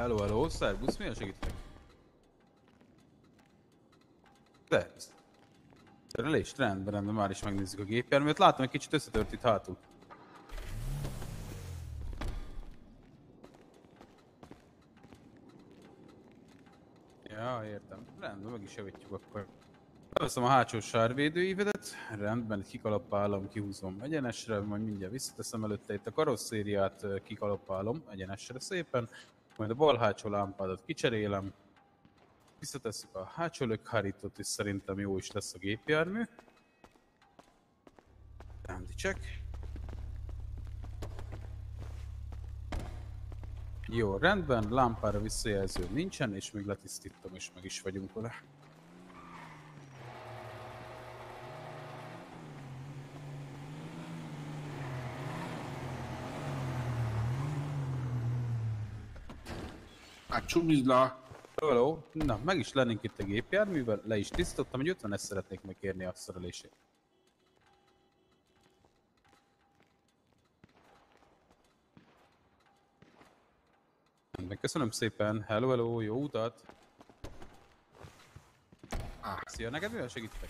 Hello, hello, szervusz, milyen segítek? De, Szerelés, rendben, rendben, már is megnézzük a gépjárművet. Látom, egy kicsit összetört itt hátul. Ja, értem. Rendben, meg is javítjuk akkor. Veszem a hátsó sárvédőívedet, rendben, kikalappálom, kihúzom egyenesre, majd mindjárt visszateszem előtte itt a karosszériát, kikalappálom egyenesre szépen, majd a bal hátsó lámpádat kicserélem, visszatesszük a hátsó lökhárítót, és szerintem jó is lesz a gépjármű. Dandy check. Jó, rendben, lámpára visszajelző nincsen, és még letisztítom, és meg is vagyunk vele. Csumizla. Hello, na, meg is lennénk itt a gépjárművel, le is tisztítottam, hogy 50 ezt szeretnék megkérni a szerelését. Köszönöm szépen, hello, hello, jó utat! Ah. Szia, neked mivel segítek?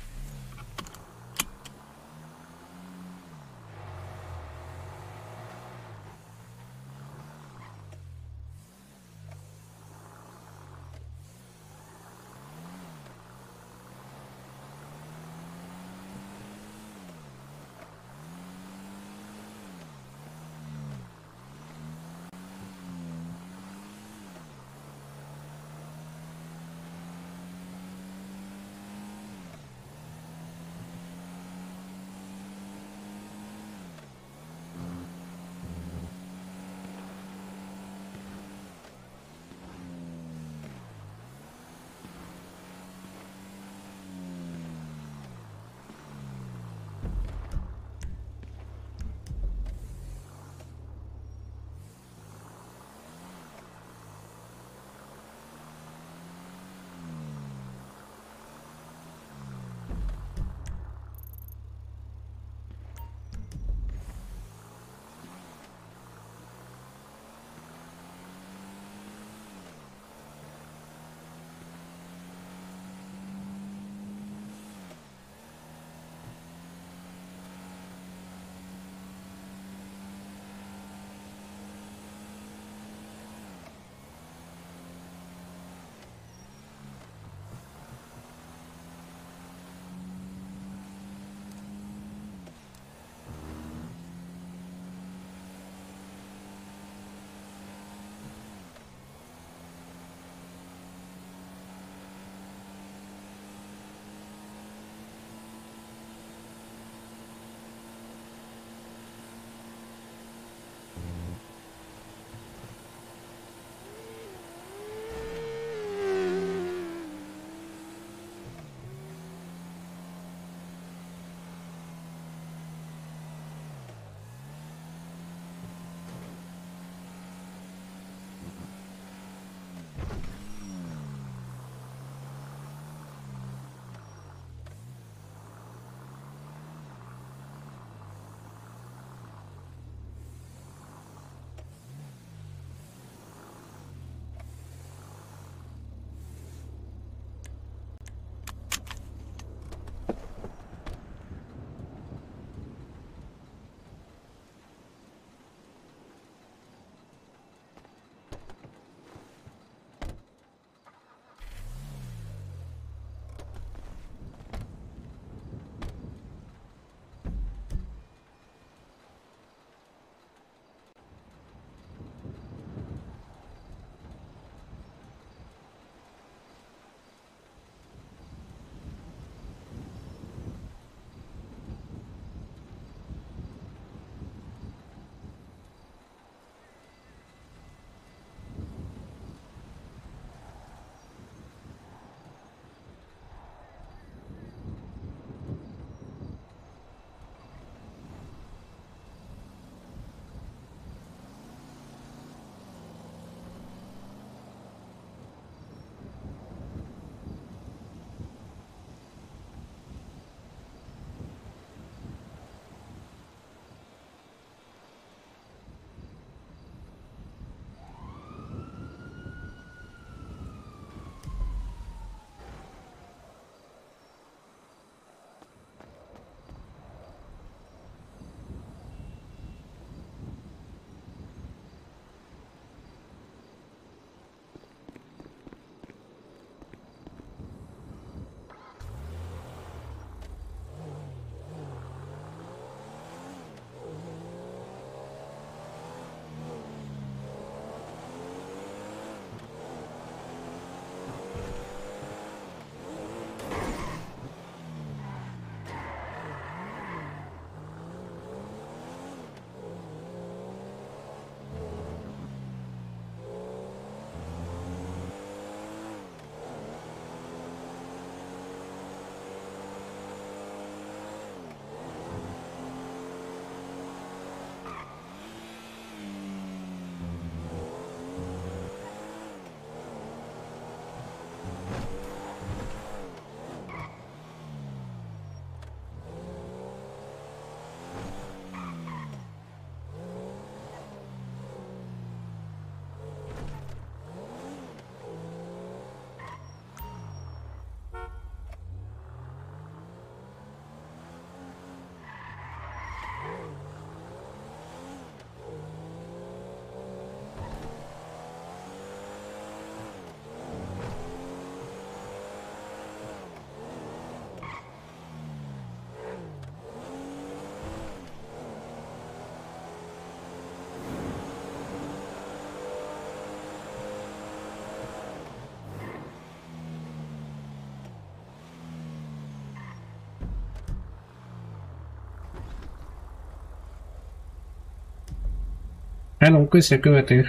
eluncă se követő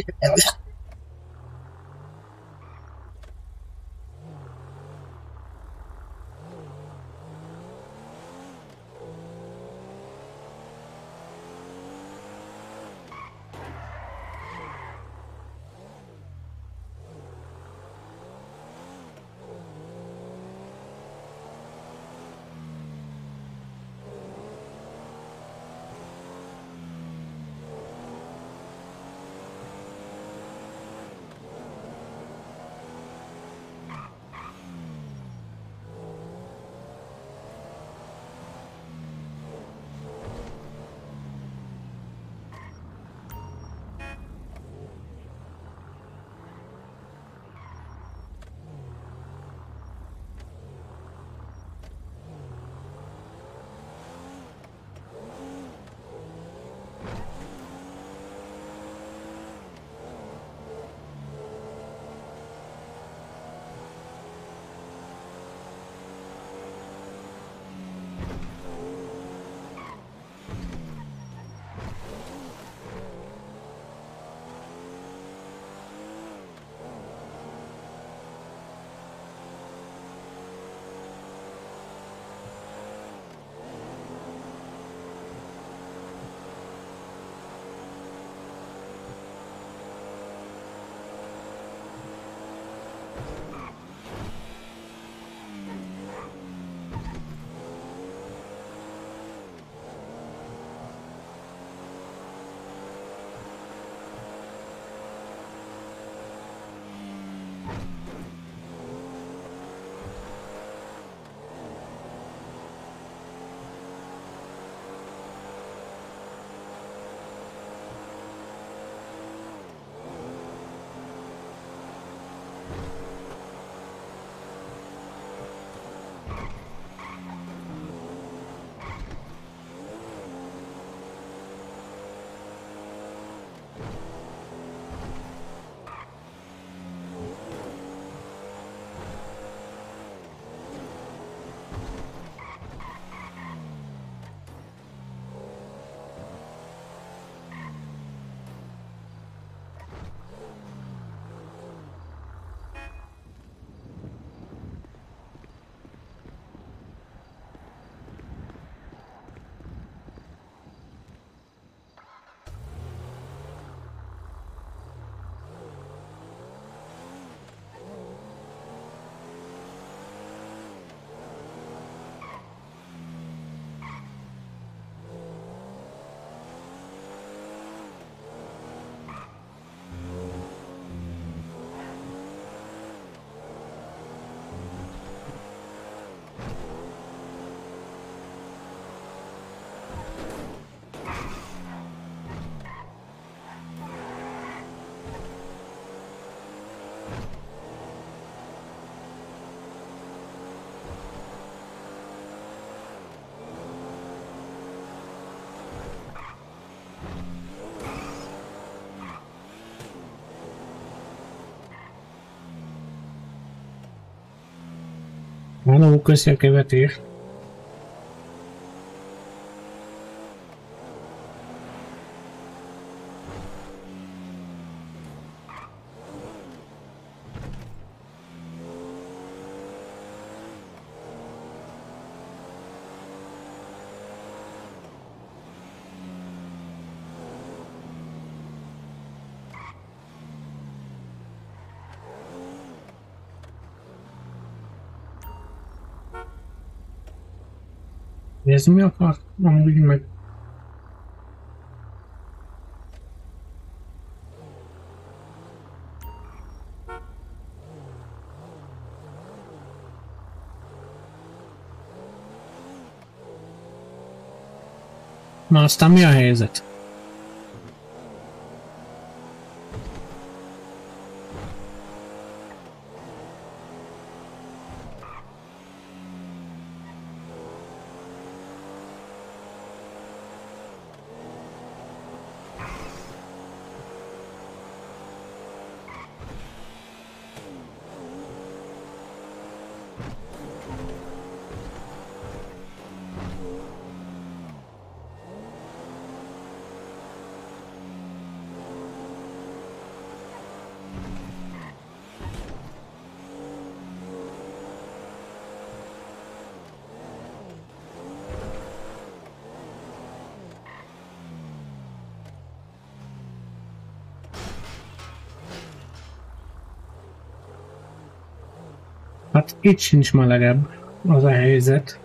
Hello, köszi a követés. Hello, köszi a követést. Ez mi akar? Amúgy meg... Na aztán mi a helyzet? Itt sincs melegebb az a helyzet.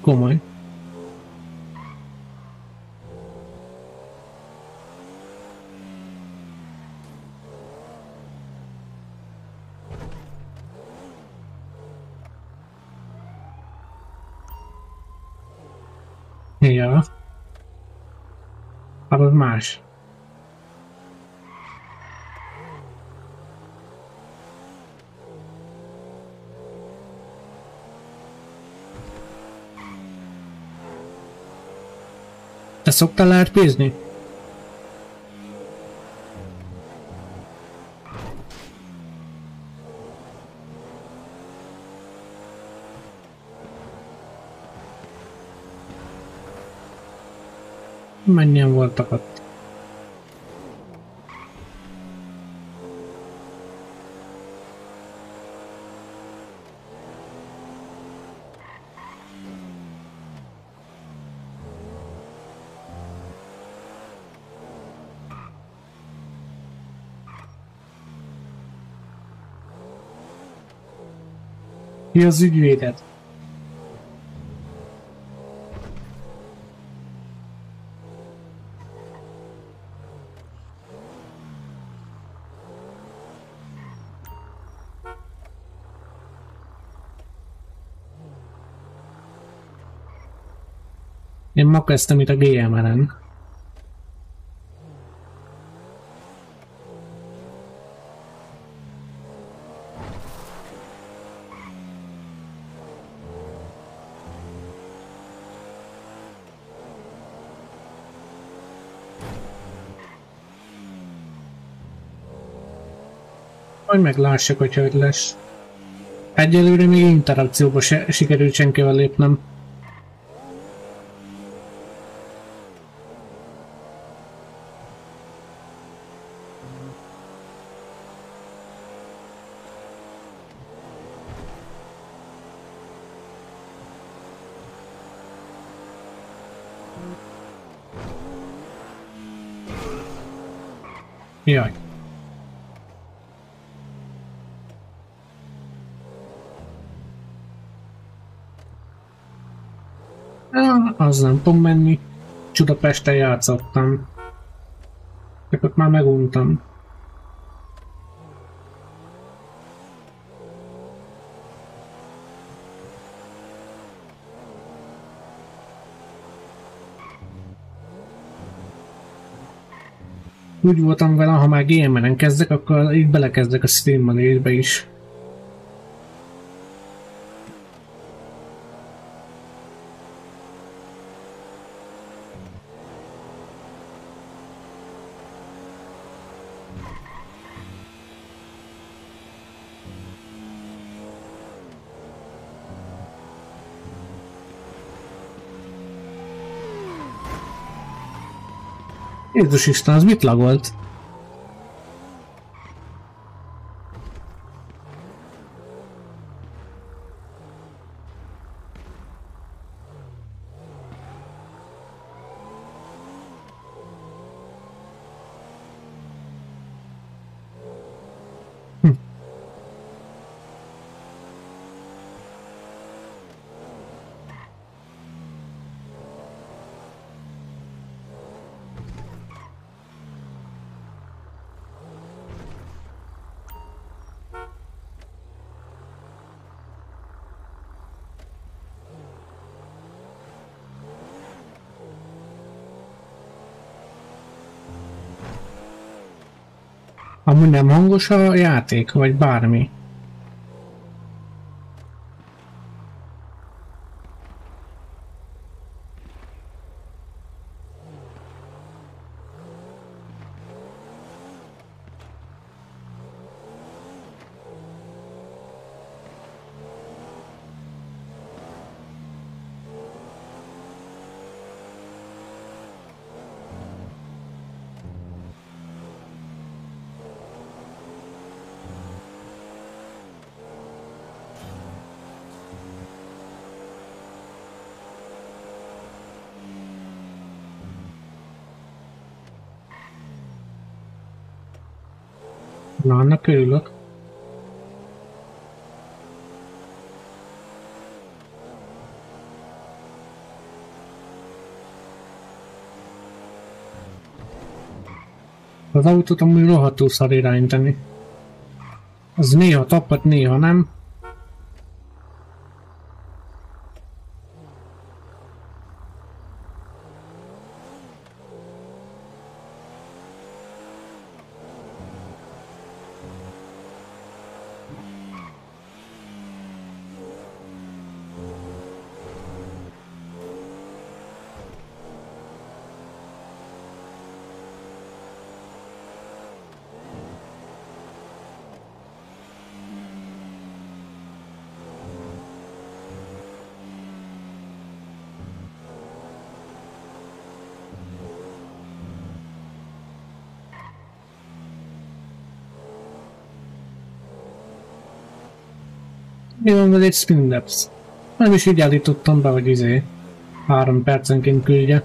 Komoly. Ja. Hát az szoktál árpézni? Mennyien voltak ott? Ki az ügyvéded? Én ma kezdtem itt a GMR-en. Majd meglássak, hogyha hogy lesz. Egyelőre még interakcióba se sikerült senkivel lépnem. Az nem tudom menni. Csudapesten játszottam. Csak ott már meguntam. Úgy voltam vele, ha már GM-en kezdek, akkor így belekezdek a streamelésbe is. Jézus Isten, az mit lagolt? Amúgy nem hangos a játék, vagy bármi. Na, annak örülök. Az autót amúgy rohadtul szar irányítani. Az néha tapat, néha nem. Vele egy spin depth? Nem is így állítottam be, hogy izé három percenként küldje.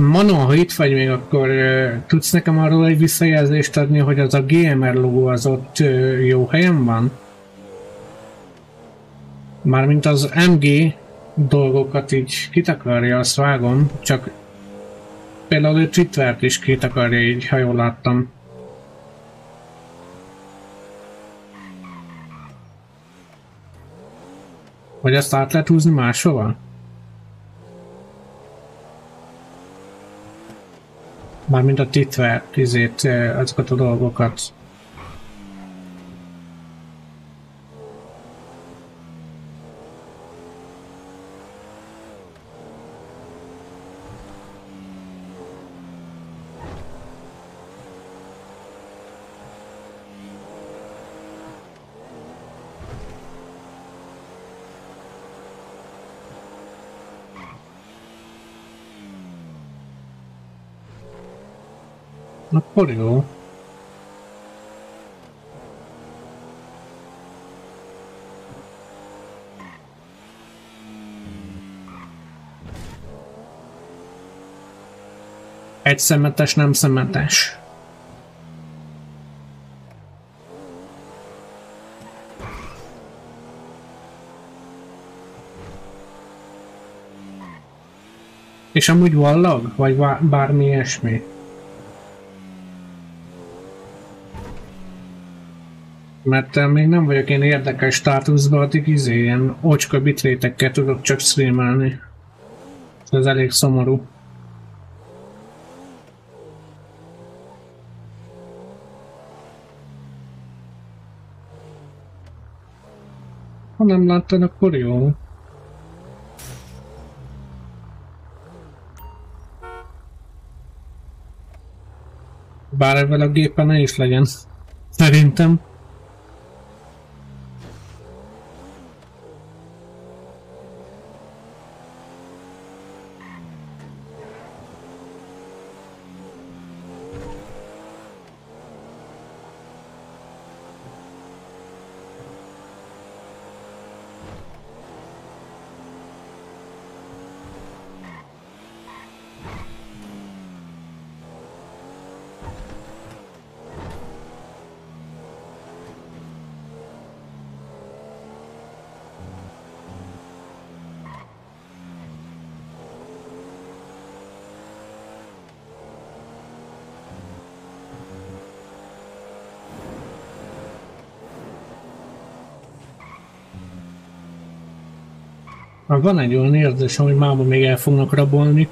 Mano, ha itt vagy még, akkor uh, tudsz nekem arról egy visszajelzést adni, hogy az a GMR logó az ott uh, jó helyen van? Mármint az MG dolgokat így kitakarja, azt vágom, csak például ő Twittert is kitakarja így, ha jól láttam. Vagy azt át lehet húzni máshova? Mármint a titve, izét, azokat a dolgokat. Jó. Egy szemetes, nem szemetes. És amúgy van lag? Vagy bármi ilyesmi? Mert még nem vagyok én érdekes státuszban, addig izé, ilyen ocska bitrétekkel tudok csak streamelni. Ez elég szomorú. Ha nem láttad, akkor jó. Bár ebben a gépen ne is legyen. Szerintem. Van egy olyan érzésem, hogy máma még el fognak rabolni.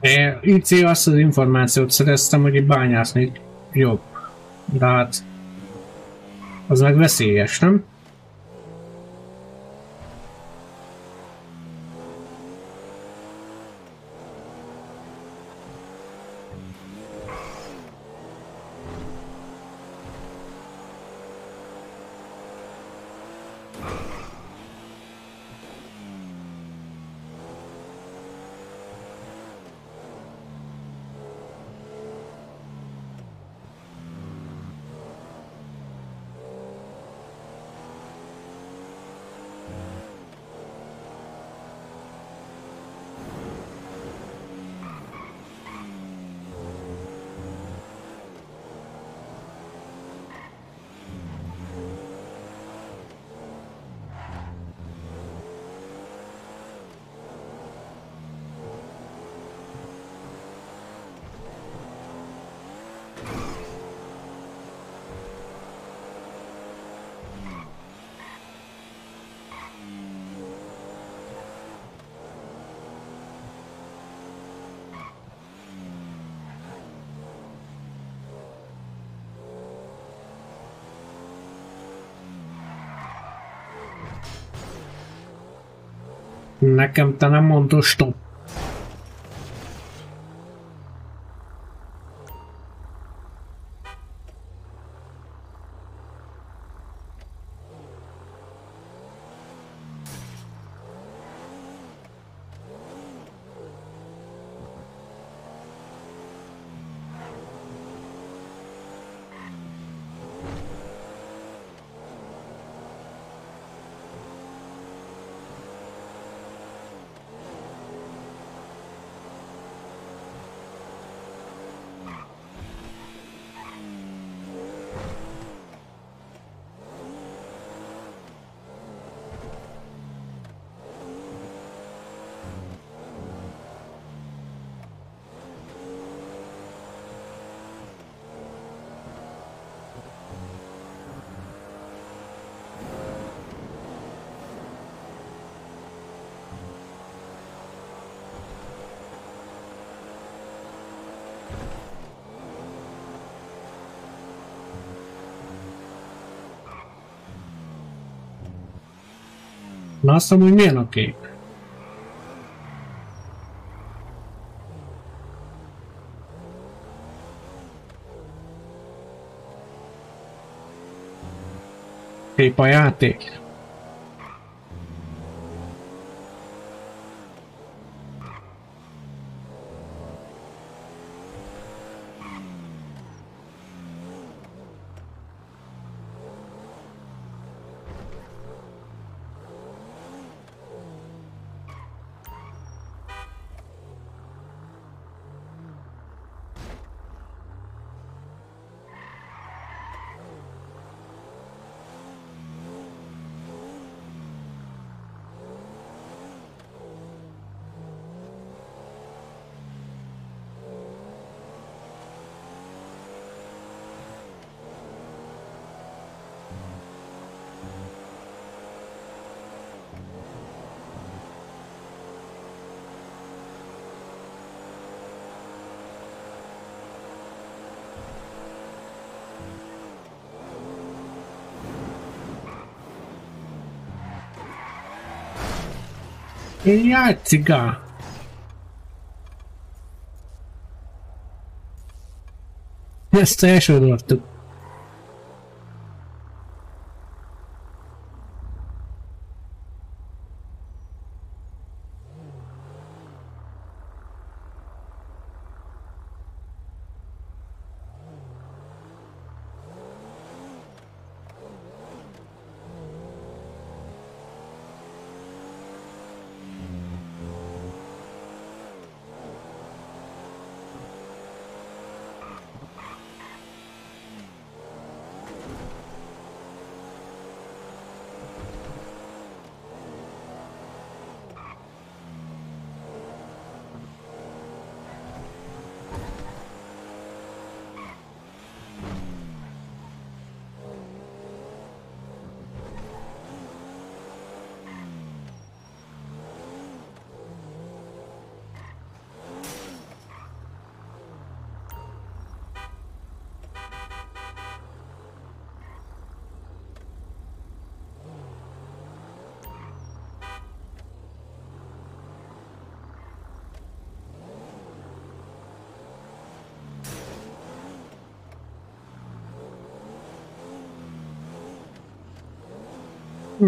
Én IC azt az információt szereztem, hogy bányászni jobb. De hát... Az meg veszélyes, nem? Nekem te nem mondod stop. Na azt mondom, hogy milyen a Яцика. Ezt elsodortuk.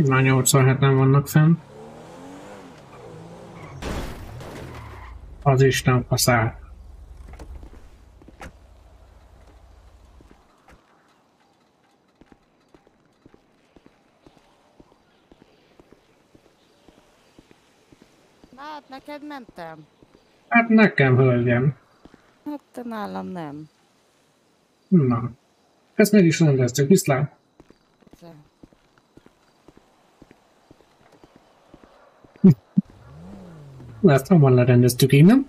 Már 87-en vannak fenn. Az Isten faszál. Na hát neked mentem. Hát nekem, hölgyem. Hát te nálam nem. Na. Ezt meg is rendeztük, viszlát. Te. Ezt hamar lerendeztük így, nem?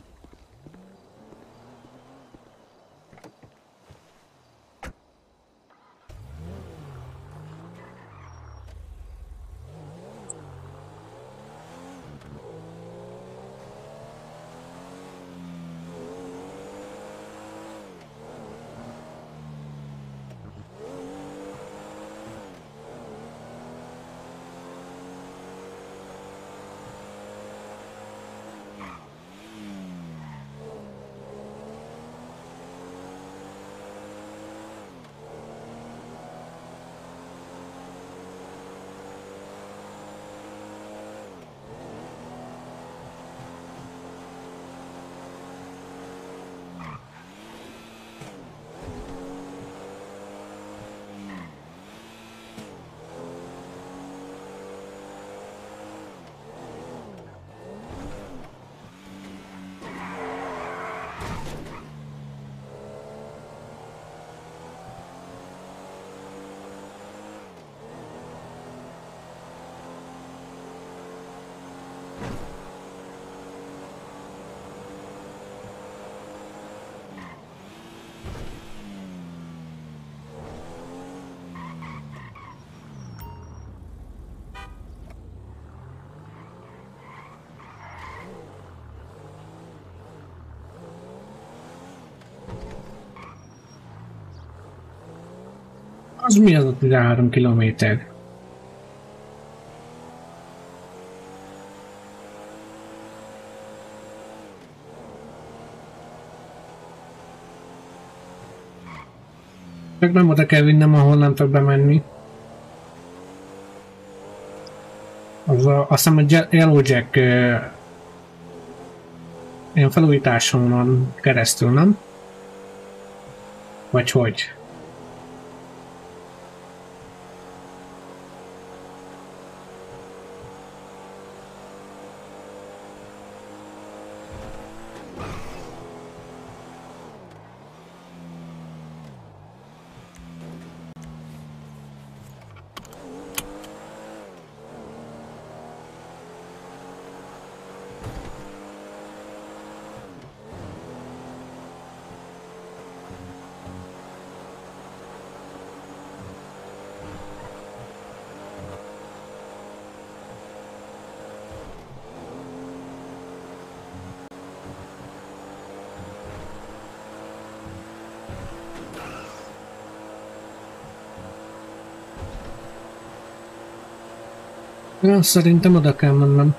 Az mi az a 13 kilométer? Csak nem oda kell vinnem, ahol nem tudok bemenni. Az a, azt hiszem a Yellowjack uh, ilyen felújításon keresztül, nem? Vagy hogy? Ja, szerintem oda kell mennem.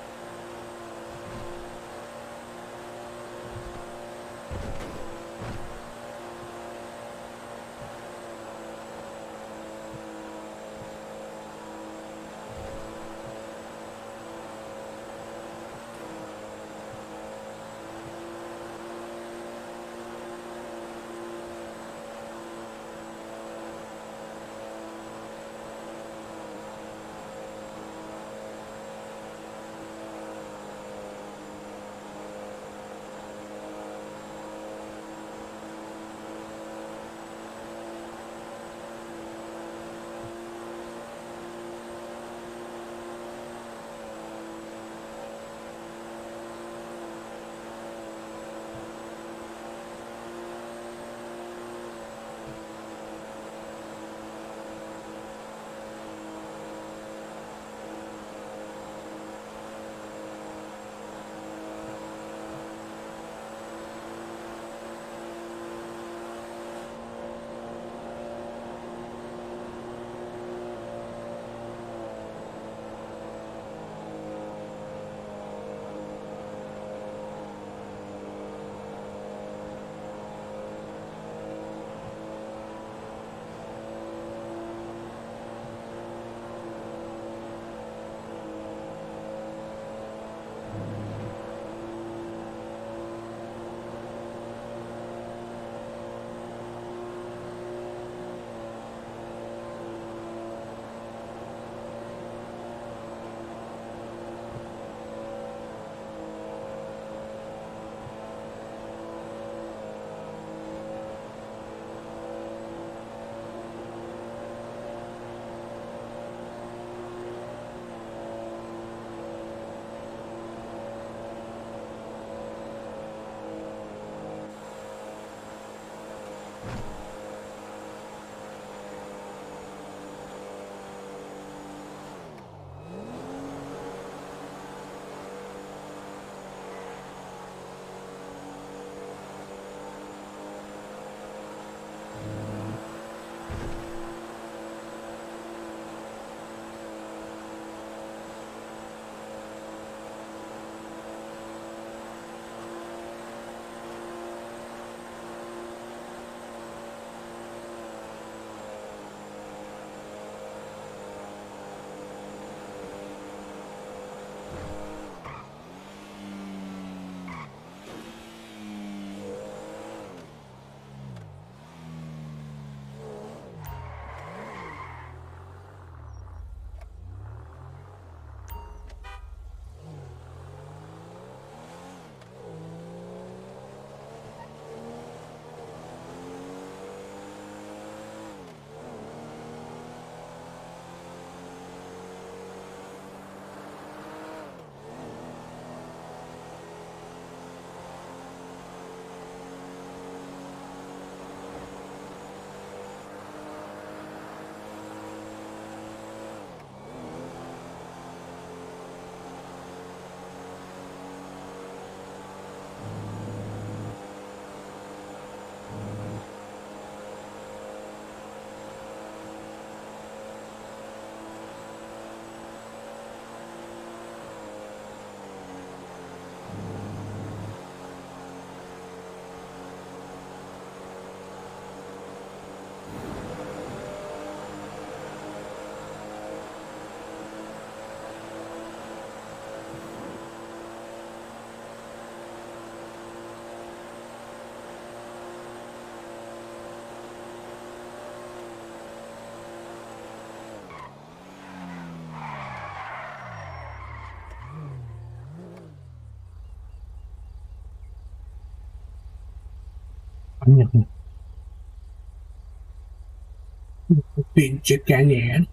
понятно. Pinche canel.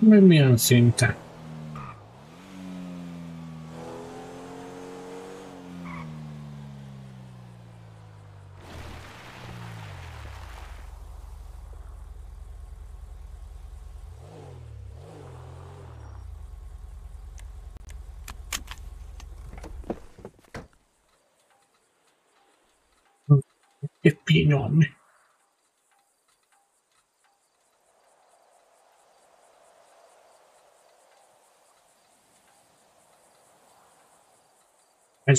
Kenyér. Mi- Milyen szinten? Che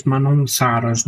pignoni. Ez már nem száraz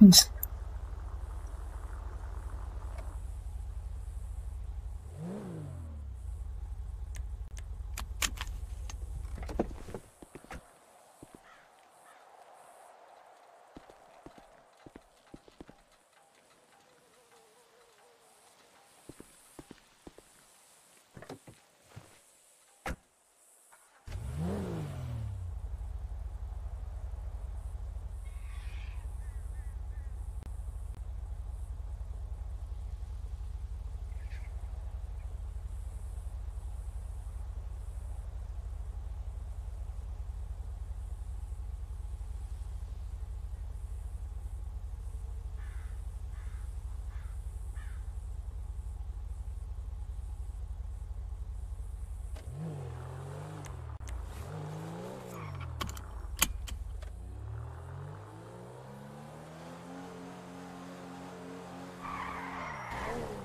Thanks. Gracias.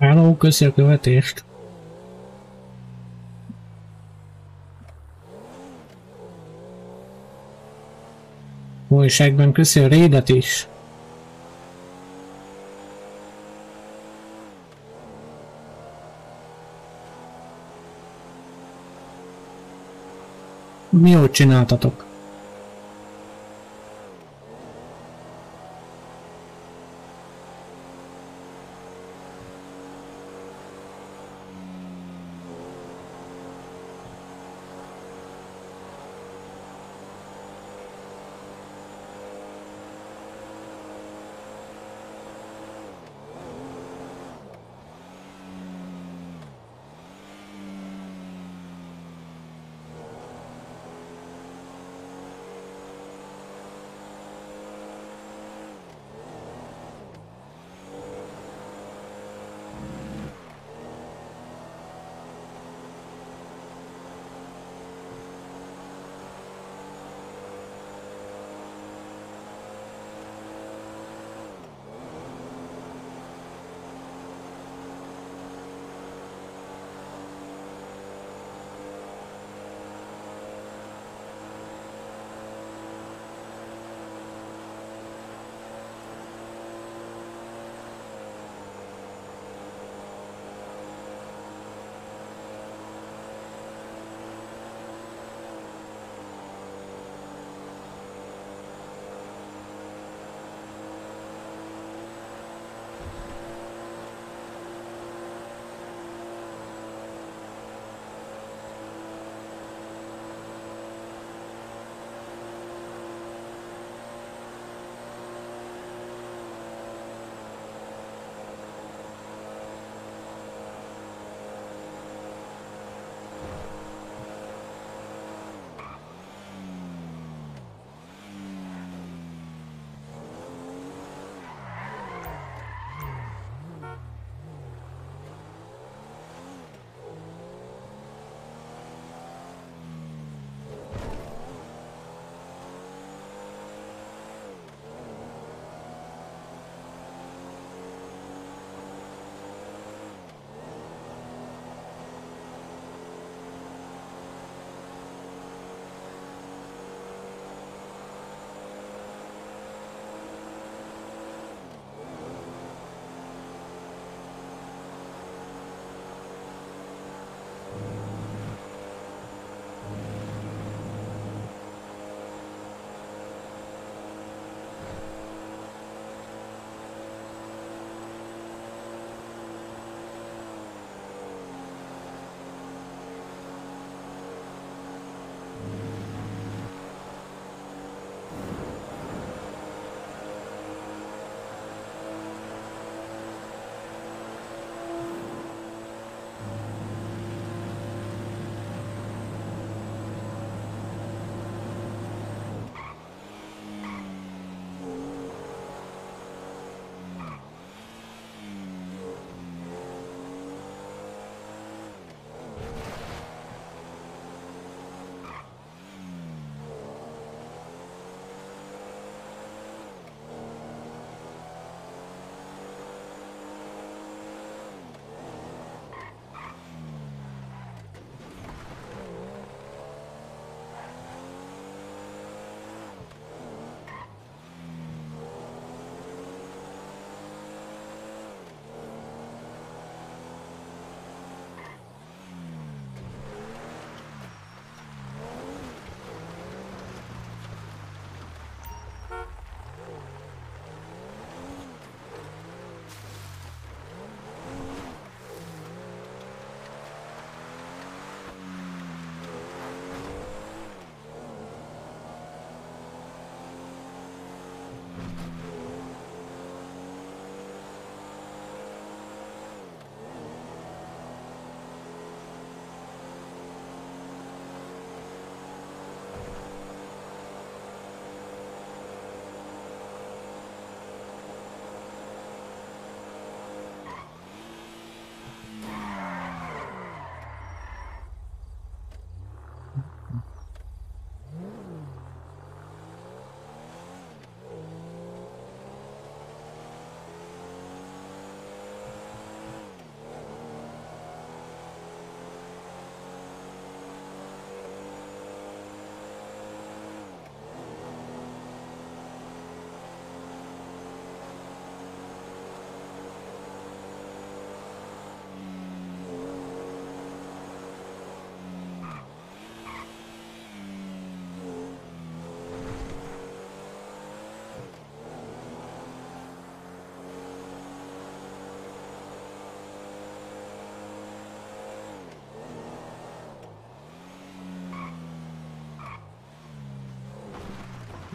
Hello, köszi a követést. Újságban köszi a rédet is. Mi jót csináltatok?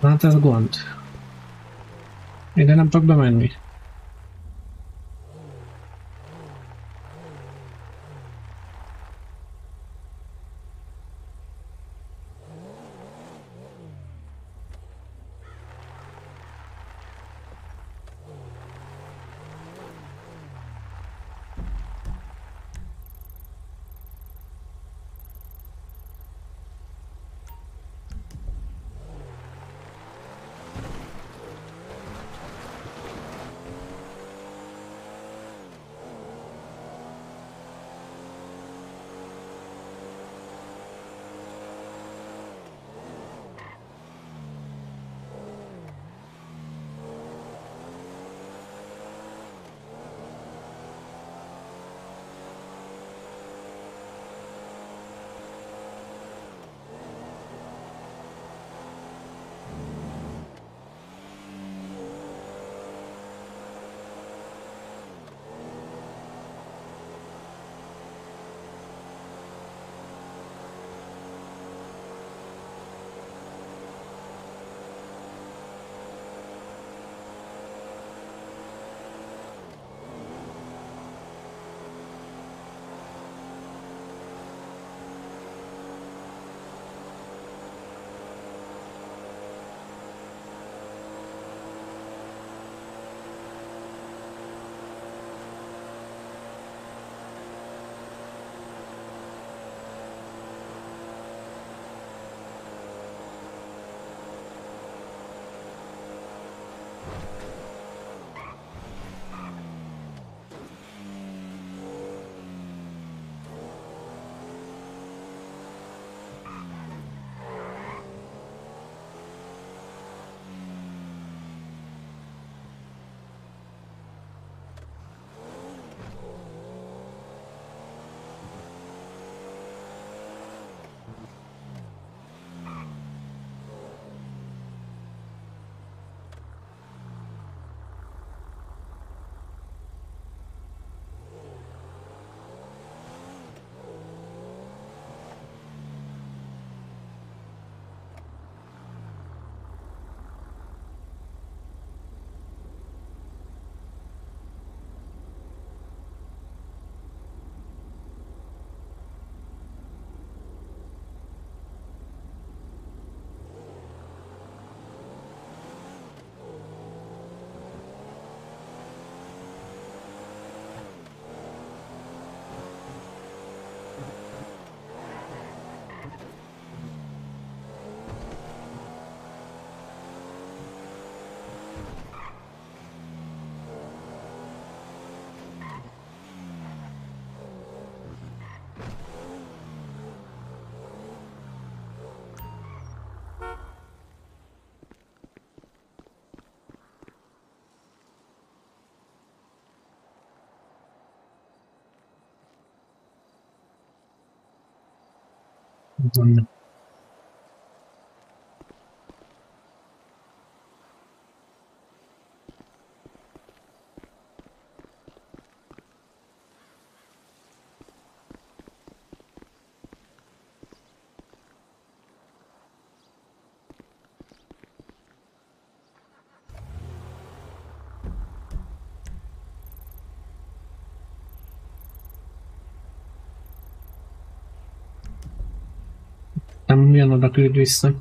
Hát ez gond. Ide nem tudok bemenni. Van. Nem Там мне надо перевести.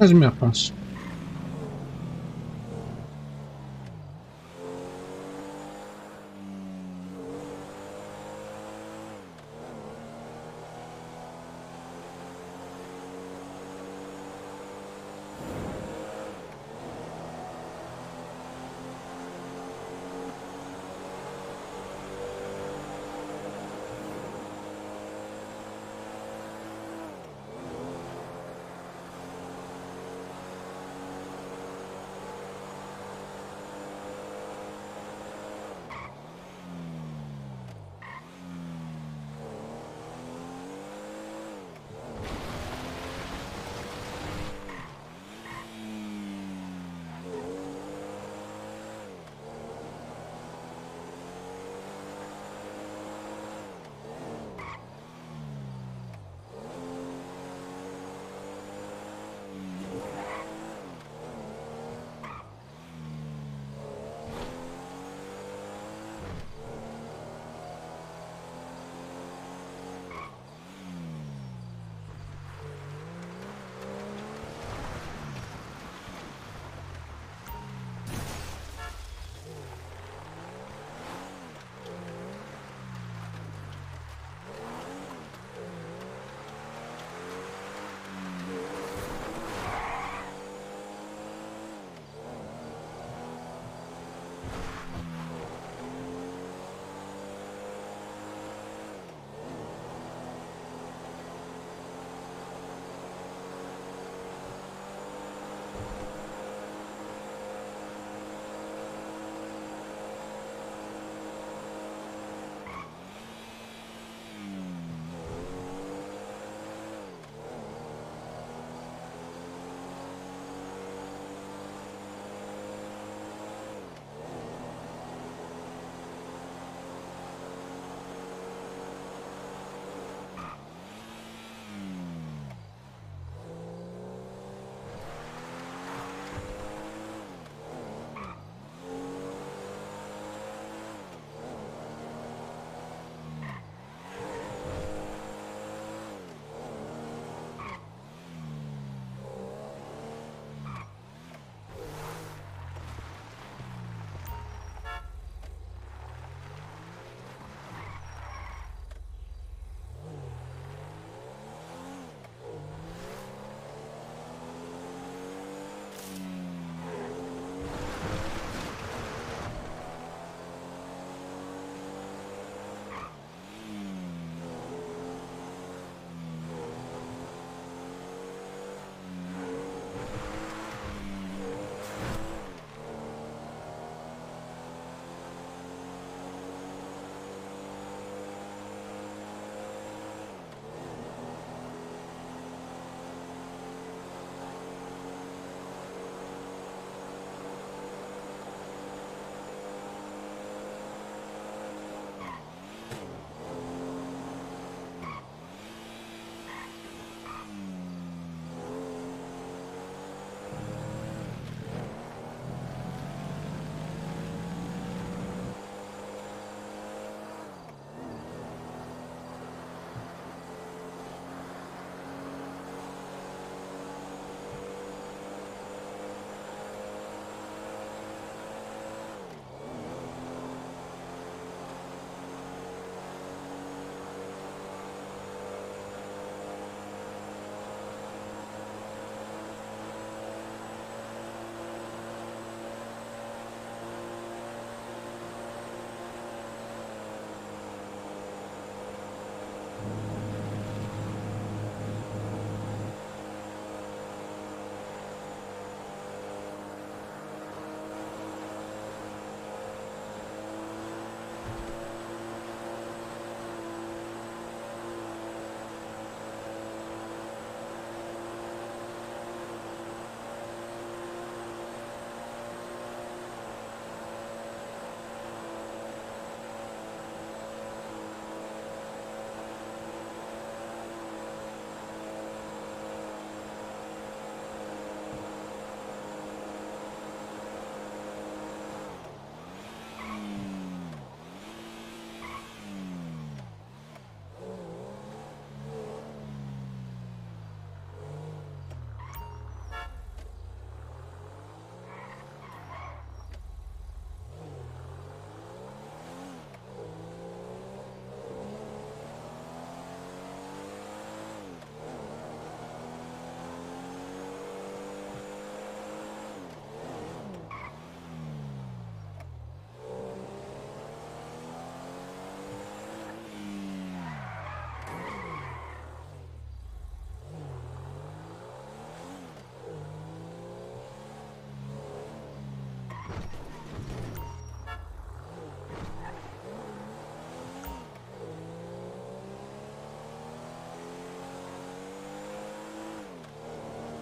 Ez mi a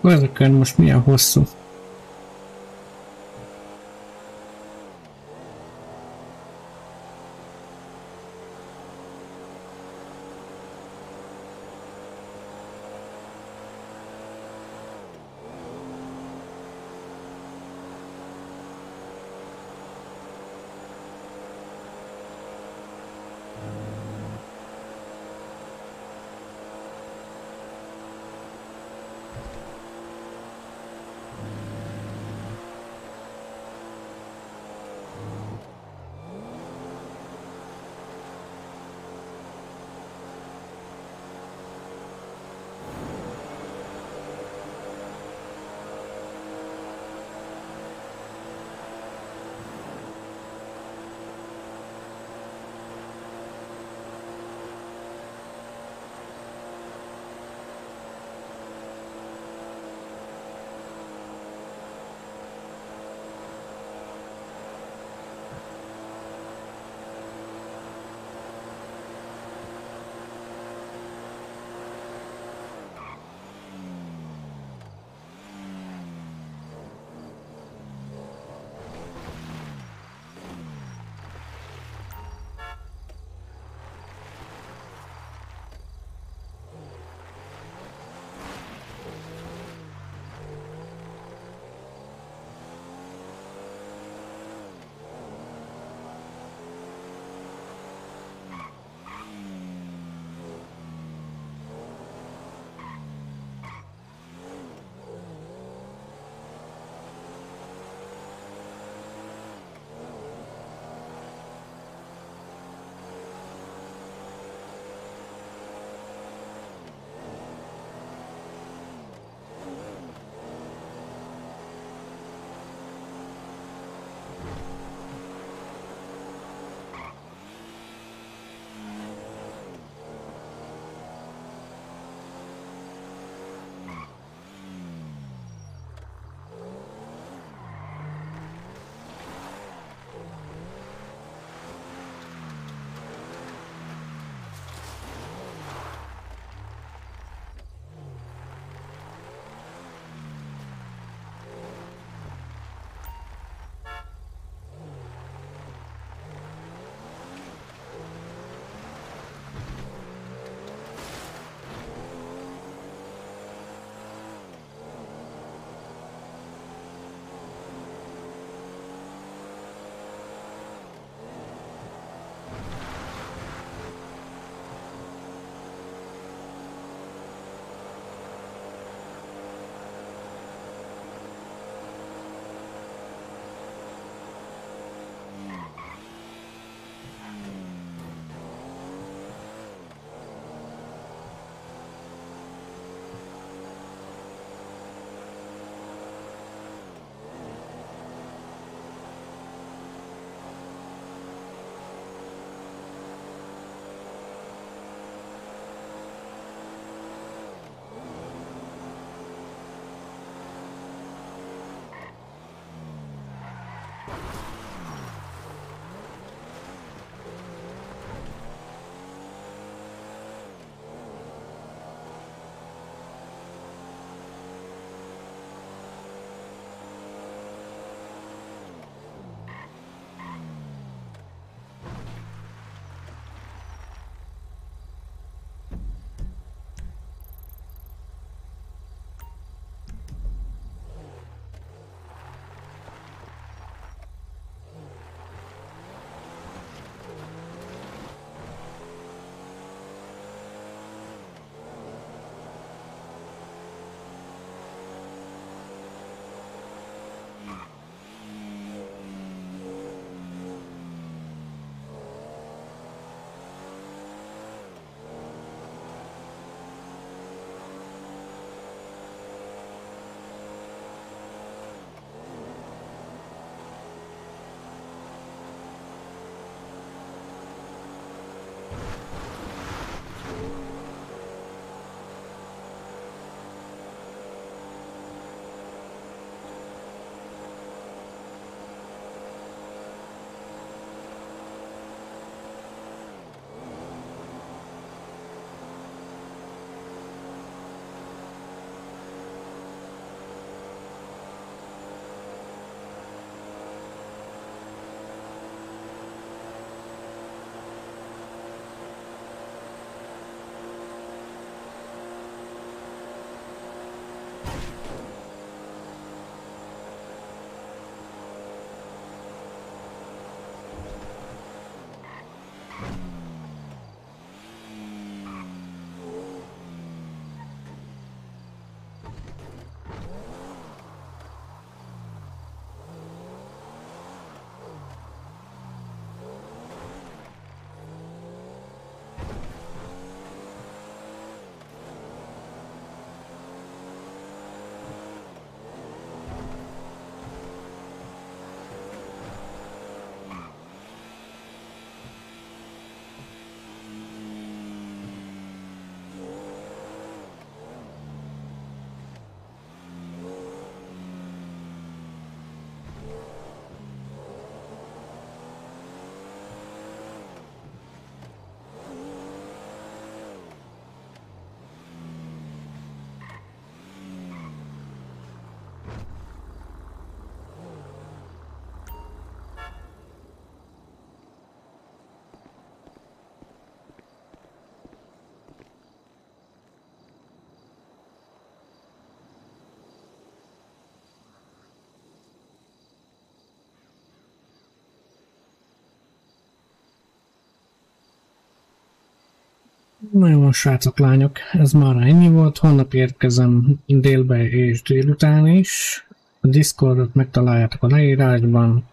Akkor ezeken most milyen hosszú? Na jó, srácok, lányok, ez már ennyi volt. Holnap érkezem délbe és délután is. A Discordot megtaláljátok a leírásban.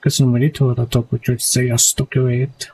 Köszönöm, hogy itt voltatok, úgyhogy sziasztok, jövét!